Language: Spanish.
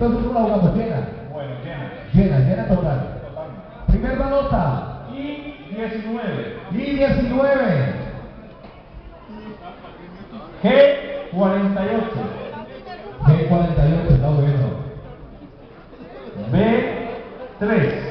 Entonces ¿cómo la jugamos? Llena. Bueno, llena. Llena, llena total. Totalmente. Primer balota. Y 19. Y 19. G48. G48, está bueno. B3.